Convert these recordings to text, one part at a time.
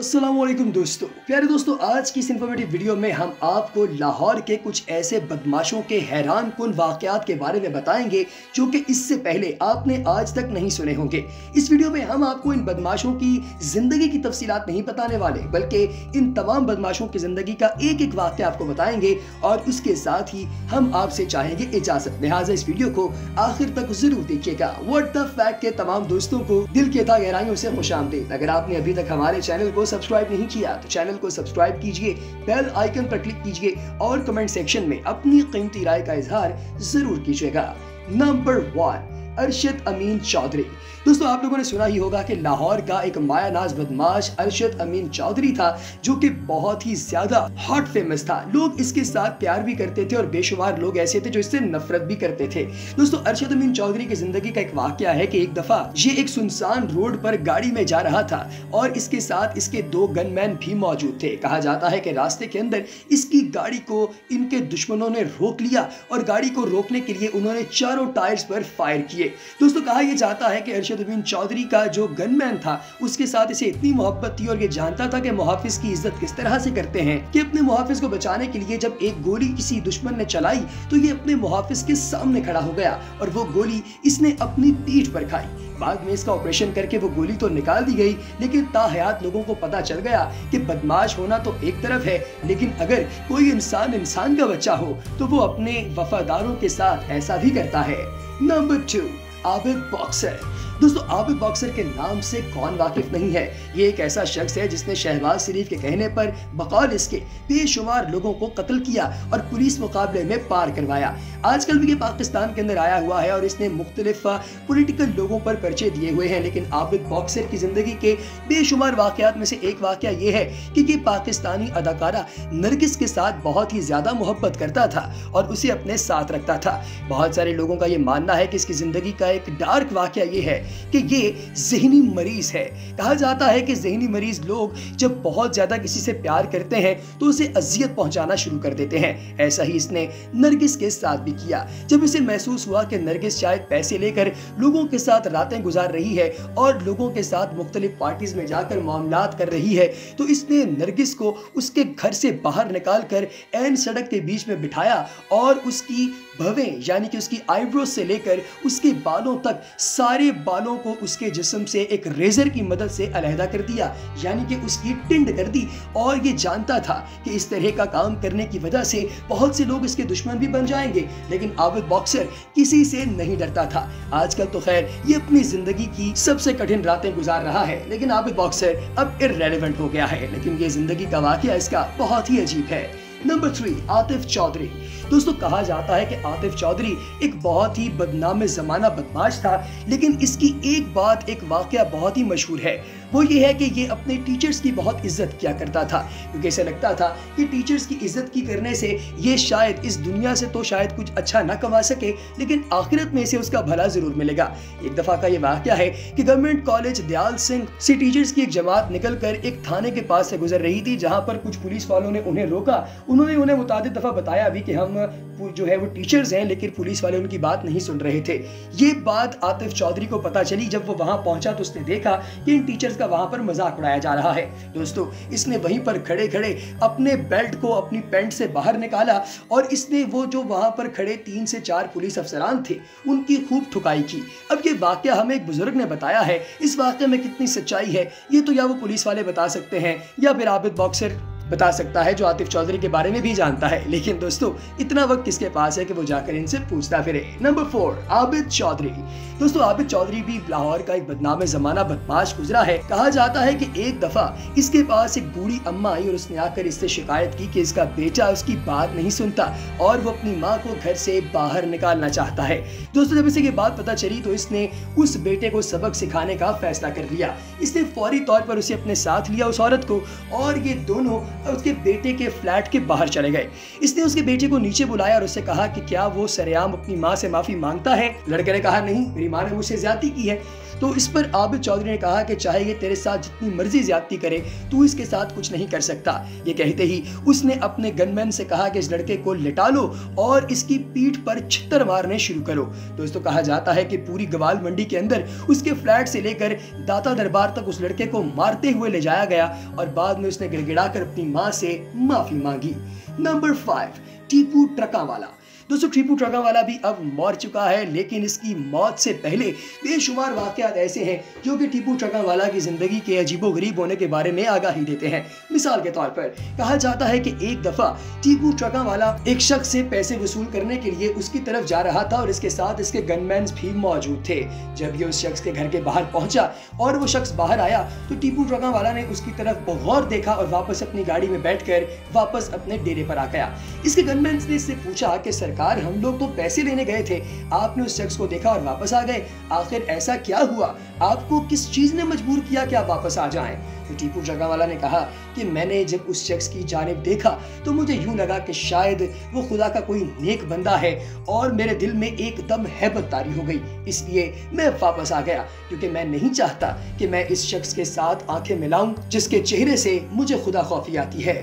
असलम दोस्तों। प्यारे दोस्तों, आज की इस इन्फॉर्मेटिव वीडियो में हम आपको लाहौर के कुछ ऐसे बदमाशों के हैरान कन वाकयात के बारे में बताएँगे, जो कि इससे पहले आपने आज तक नहीं सुने होंगे। इस वीडियो में हम आपको इन बदमाशों की ज़िंदगी की तफसीलात नहीं बताने वाले, बल्कि इन तमाम बदमाशों की ज़िंदगी का एक एक वाक्य आपको बताएँगे और उसके साथ ही हम आपसे चाहेंगे इजाज़त। लिहाजा इस वीडियो को आखिर तक ज़रूर देखिएगा। वर्ड द फैक्ट के तमाम दोस्तों को दिल के था गहराइयों से खुश आमदेद। अगर आपने अभी तक हमारे चैनल को सब्सक्राइब नहीं किया तो चैनल को सब्सक्राइब कीजिए बेल आइकन पर क्लिक कीजिए और कमेंट सेक्शन में अपनी कीमती राय का इजहार ज़रूर कीजिएगा। Number one Arshad Amin Chaudhary. दोस्तों, आप लोगों ने सुना ही होगा कि लाहौर का एक मायानाज बदमाश अरशद अमीन चौधरी था, जो कि बहुत ही ज़्यादा हॉट फ़ेमस था। लोग इसके साथ प्यार भी करते थे और बेशुमार लोग ऐसे थे जो इससे नफरत भी करते थे। दोस्तों, अरशद अमीन चौधरी की ज़िंदगी का एक वाक्य है कि एक दफ़ा ये एक सुनसान रोड पर गाड़ी में जा रहा था और इसके साथ इसके दो गनमैन भी मौजूद थे। कहा जाता है कि रास्ते के अंदर इसकी गाड़ी को इनके दुश्मनों ने रोक लिया और गाड़ी को रोकने के लिए उन्होंने चारों टायर्स पर फायर किए। दोस्तों, कहा यह जाता है कि अरशद उद्दीन चौधरी का जो गनमैन था, उसके साथ इसे इतनी मोहब्बत थी और ये जानता था कि मुहाफिज की इज़्ज़त किस तरह से करते हैं, कि अपने मुहाफिज को बचाने के लिए जब एक गोली किसी दुश्मन ने चलाई तो ये अपने मुहाफिज के सामने खड़ा हो गया और वो गोली इसने अपनी पीठ पर खाई। बाद में इसका ऑपरेशन करके वो गोली तो निकाल दी गई, लेकिन ताहयात लोगों को पता चल गया कि बदमाश होना तो एक तरफ़ है, लेकिन अगर कोई इंसान इंसान का बच्चा हो तो वो अपने वफादारों के साथ ऐसा भी करता है। नंबर टू आबिद बॉक्सर दोस्तों, आबिद बॉक्सर के नाम से कौन वाकिफ नहीं है? ये एक ऐसा शख्स है जिसने शहबाज शरीफ के कहने पर बकौल इसके बेशुमार लोगों को कत्ल किया और पुलिस मुकाबले में पार करवाया। आजकल भी ये पाकिस्तान के अंदर आया हुआ है और इसने मुख्तलिफ़ पोलिटिकल लोगों पर पर्चे दिए हुए हैं, लेकिन आबिद बॉक्सर की ज़िंदगी के बेशुमार वाकयात में से एक वाक्य ये है कि ये पाकिस्तानी अदाकारा नरगिस के साथ बहुत ही ज़्यादा मोहब्बत करता था और उसे अपने साथ रखता था। बहुत सारे लोगों का ये मानना है कि इसकी ज़िंदगी का एक डार्क वाक्य ये है कि ये जहनी मरीज़ है। कहा जाता है कि जहनी मरीज़ लोग जब बहुत ज़्यादा किसी से प्यार करते हैं तो उसे अजियत पहुंचाना शुरू कर देते हैं। ऐसा ही इसने नरगिस के साथ भी किया। जब इसे महसूस हुआ कि नरगिस शायद पैसे लेकर लोगों के साथ रातें गुजार रही है और लोगों के साथ मुख्तलिफ़ पार्टीज़ में जाकर मामला कर रही है तो इसने नरगिस को उसके घर से बाहर निकाल कर एन सड़क के बीच में बिठाया और उसकी भवे, यानी कि उसकी आईब्रो से लेकर उसके बालों तक सारे बालों को उसके जिस्म से एक रेजर की मदद से अलहदा कर दिया, यानी कि उसकी टिंड कर दी। और ये जानता था कि इस तरह का काम करने की वजह से बहुत से लोग इसके दुश्मन भी बन जाएँगे, लेकिन आबिद बॉक्सर किसी से नहीं डरता था। आजकल तो खैर, ये अपनी ज़िंदगी की सबसे कठिन रातें गुजार रहा है, लेकिन आबिद बॉक्सर अब इरेलीवेंट हो गया है, लेकिन ये ज़िंदगी का वाक्य इसका बहुत ही अजीब है। नंबर थ्री आतिफ चौधरी दोस्तों, कहा जाता है कि आतिफ चौधरी एक बहुत ही बदनाम जमाना बदमाश था, लेकिन इसकी एक बात, एक वाक्य बहुत ही मशहूर है। वो ये है कि ये अपने टीचर्स की बहुत इज़्ज़त किया करता था, क्योंकि ऐसा लगता था कि टीचर्स की इज़्ज़त की करने से ये शायद इस दुनिया से तो शायद कुछ अच्छा ना कमा सके, लेकिन आखिरत में इसे उसका भला ज़रूर मिलेगा। एक दफ़ा का ये वाक्य है कि गवर्नमेंट कॉलेज दयाल सिंह से टीचर्स की एक जमात निकल कर एक थाने के पास से गुजर रही थी, जहाँ पर कुछ पुलिस वालों ने उन्हें रोका। उन्होंने उन्हें मुताद दफ़ा बताया भी कि हम जो है वो टीचर्स हैं, लेकिन पुलिस वाले उनकी बात नहीं सुन रहे थे। ये बात आतिफ चौधरी को पता चली, जब वो वहाँ पहुँचा तो उसने देखा कि इन टीचर्स का वहाँ पर मज़ाक उड़ाया जा रहा है। दोस्तों, इसने वहीं पर खड़े खड़े अपने बेल्ट को अपनी पैंट से बाहर निकाला और इसने वो जो वहाँ पर खड़े तीन से चार पुलिस अफसरान थे, उनकी खूब ठुकाई की। अब ये वाक्य हमें एक बुज़ुर्ग ने बताया है। इस वाक्य में कितनी सच्चाई है, ये तो या वो पुलिस वाले बता सकते हैं या फिर आबिद बॉक्सर बता सकता है, जो आतिफ चौधरी के बारे में भी जानता है। लेकिन दोस्तों, इतना वक्त किसके पास है कि वो जाकर इनसे पूछता फिरे? Number four Abid Chaudhary. दोस्तों, आबिद चौधरी भी लाहौर का एक बदनाम जमाना बदमाश गुजरा है। कहा जाता है कि एक दफ़ा इसके पास एक बूढ़ी अम्मा आई और उसने आकर इससे शिकायत की कि इसका बेटा उसकी बात नहीं सुनता और वो अपनी माँ को घर से बाहर निकालना चाहता है। दोस्तों, जब इसे ये बात पता चली तो इसने उस बेटे को सबक सिखाने का फैसला कर लिया। इसने फौरी तौर पर उसे अपने साथ लिया उस औरत को और ये दोनों उसके बेटे के फ्लैट के बाहर चले गए। इसने उसके बेटे को नीचे बुलाया और उससे कहा कि क्या वो सरेआम अपनी माँ से माफ़ी माँगता है? लड़के ने कहा, नहीं, मेरी माँ ने मुझसे ज़्यादा की है। तो इस पर आबिद चौधरी ने कहा कि चाहे ये तेरे साथ जितनी मर्ज़ी ज्यादती करे, तू इसके साथ कुछ नहीं कर सकता। ये कहते ही उसने अपने गनमैन से कहा कि इस लड़के को लिटा लो और इसकी पीठ पर छितर मारने शुरू करो। दोस्तों कहा जाता है कि पूरी गवाल मंडी के अंदर उसके फ्लैट से लेकर दाता दरबार तक उस लड़के को मारते हुए ले जाया गया और बाद में उसने गिड़गिड़ाकर अपनी माँ से माफ़ी मांगी। नंबर फाइव टीपू ट्रका वाला दोस्तों टीपू ट्रका वाला भी अब मर चुका है, लेकिन इसकी मौत से पहले बेशुमार वाकयात ऐसे हैं जो कि टीपू ट्रका वाला की ज़िंदगी के अजीबो गरीब होने के बारे में आगाही देते हैं। मिसाल के तौर पर, कहा जाता है कि एक दफ़ा टीपू ट्रका वाला एक शख्स से पैसे वसूल करने के लिए उसकी तरफ़ जा रहा था और इसके साथ इसके गनमैन भी मौजूद थे। जब ये उस शख्स के घर के बाहर पहुँचा और वो शख्स बाहर आया तो टीपू ट्रका वाला ने उसकी तरफ़ गौर देखा और वापस अपनी गाड़ी में बैठकर वापस अपने डेरे पर आ गया। इसके गनमैन ने इससे पूछा कि सरकार सरकार हम लोग तो पैसे लेने गए थे। आपने उस शख्स को देखा और वापस आ गए। आखिर ऐसा क्या हुआ? आपको किस चीज़ ने मजबूर किया कि आप वापस आ जाएँ? तो टीपू जगह वाला ने कहा कि मैंने जब उस शख्स की जानब देखा तो मुझे यूँ लगा कि शायद वो खुदा का कोई नेक बंदा है और मेरे दिल में एकदम हैबत तारी हो गई। इसलिए मैं वापस आ गया, क्योंकि मैं नहीं चाहता कि मैं इस शख्स के साथ आँखें मिलाऊं, जिसके चेहरे से मुझे खुदा खौफी आती है।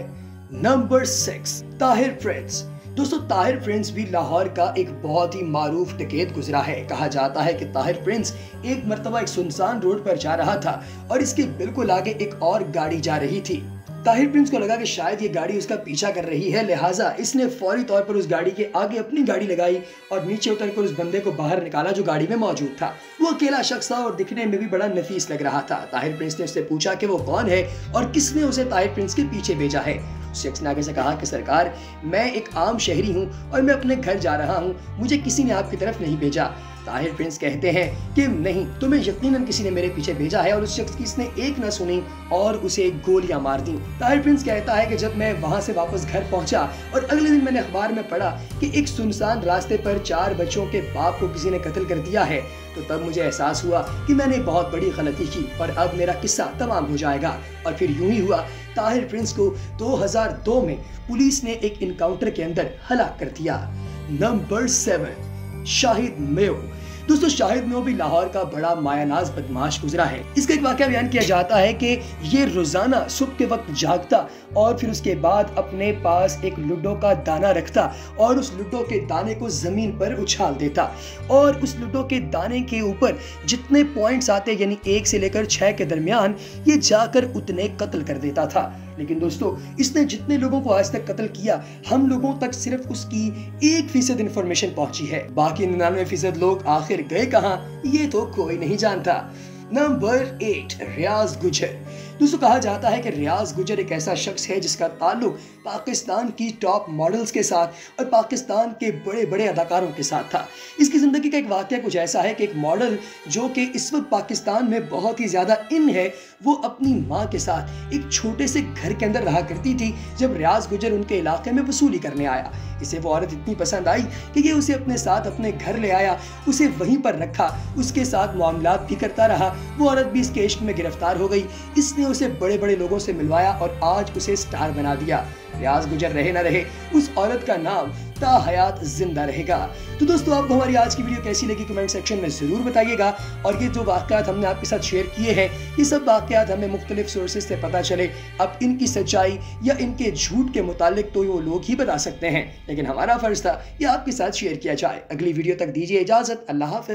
Number six, Tahir friends. दोस्तों, ताहिर प्रिंस भी लाहौर का एक बहुत ही मारूफ टिकेत गुजरा है। कहा जाता है कि ताहिर प्रिंस एक मरतबा एक सुनसान रोड पर जा रहा था और इसके बिल्कुल आगे एक और गाड़ी जा रही थी। ताहिर प्रिंस को लगा कि शायद ये गाड़ी उसका पीछा कर रही है। लिहाजा इसने फौरी तौर पर उस गाड़ी के आगे अपनी गाड़ी लगाई और नीचे उतर कर उस बंदे को बाहर निकाला जो गाड़ी में मौजूद था। वो अकेला शख्स था और दिखने में भी बड़ा नफीस लग रहा था। ताहिर प्रिंस ने उससे पूछा कि वो कौन है और किसने उसे ताहिर प्रिंस के पीछे भेजा है। शख्स ने आगे से कहा कि, सरकार, मैं एक आम शहरी हूँ और मैं अपने घर जा रहा हूँ। मुझे किसी ने आपकी तरफ़ नहीं भेजा। ताहिर प्रिंस कहते हैं कि नहीं, तुम्हें यकीनन किसी ने मेरे पीछे भेजा है और उस शख्स की इसने एक न सुनी और उसे गोलियाँ मार दी। ताहिर प्रिंस कहता है कि जब मैं वहाँ से वापस घर पहुँचा और अगले दिन मैंने अखबार में पढ़ा कि एक सुनसान रास्ते पर चार बच्चों के बाप को किसी ने कत्ल कर दिया है तो तब मुझे एहसास हुआ कि मैंने बहुत बड़ी गलती की और अब मेरा किस्सा तमाम हो जाएगा। और फिर यूँ ही हुआ, ताहिर प्रिंस को 2002 में पुलिस ने एक इनकाउंटर के अंदर हलाक कर दिया। Number seven Shahid Mev. दोस्तों, शाहिद में भी लाहौर का बड़ा मायानाज बदमाश गुजरा है। इसका एक वाक्य बयान किया जाता है कि ये रोज़ाना सुबह के वक्त जागता और फिर उसके बाद अपने पास एक लूडो का दाना रखता और उस लूडो के दाने को ज़मीन पर उछाल देता और उस लूडो के दाने के ऊपर जितने पॉइंट्स आते, यानी एक से लेकर छह के दरमियान, ये जाकर उतने कत्ल कर देता था। लेकिन दोस्तों, इसने जितने लोगों को आज तक कत्ल किया, हम लोगों तक सिर्फ़ उसकी एक फ़ीसद इन्फॉर्मेशन पहुँची है। बाकी निन्यानवे फ़ीसद लोग आखिर गए कहा, ये तो कोई नहीं जानता। नंबर एट रियाज गुजर। दोस्तों कहा जाता है कि रियाज गुजर एक ऐसा शख्स है जिसका ताल्लुक पाकिस्तान की टॉप मॉडल्स के साथ और पाकिस्तान के बड़े बड़े अदाकारों के साथ था। इसकी ज़िंदगी का एक वाक्य कुछ ऐसा है कि एक मॉडल जो कि इस वक्त पाकिस्तान में बहुत ही ज़्यादा इन है, वो अपनी माँ के साथ एक छोटे से घर के अंदर रहा करती थी, जब रियाज गुजर उनके इलाके में वसूली करने आया। इसे वो औरत इतनी पसंद आई कि ये उसे अपने साथ अपने घर ले आया, उसे वहीं पर रखा, उसके साथ मामला भी करता रहा। वो औरत भी इसके इश्क में गिरफ़्तार हो गई। इसने उसे बड़े बड़े लोगों से मिलवाया और आज उसे स्टार बना दिया। रियाज गुजर रहे ना रहे, उस औरत का नाम ता हयात ज़िंदा रहेगा। तो दोस्तों, आपको हमारी आज की वीडियो कैसी लगी कमेंट सेक्शन में ज़रूर बताइएगा और ये जो वाक्यात हमने आपके साथ शेयर किए हैं, ये सब वाक्यात हमें मुख्तलिफ़ सोर्सेज से पता चले। अब इनकी सच्चाई या इनके झूठ के मुतालिक तो वो लोग ही बता सकते हैं। लेकिन हमारा फ़र्ज़ था ये आपके साथ शेयर किया जाए। अगली वीडियो तक दीजिए इजाज़त, अल्लाह हाफ़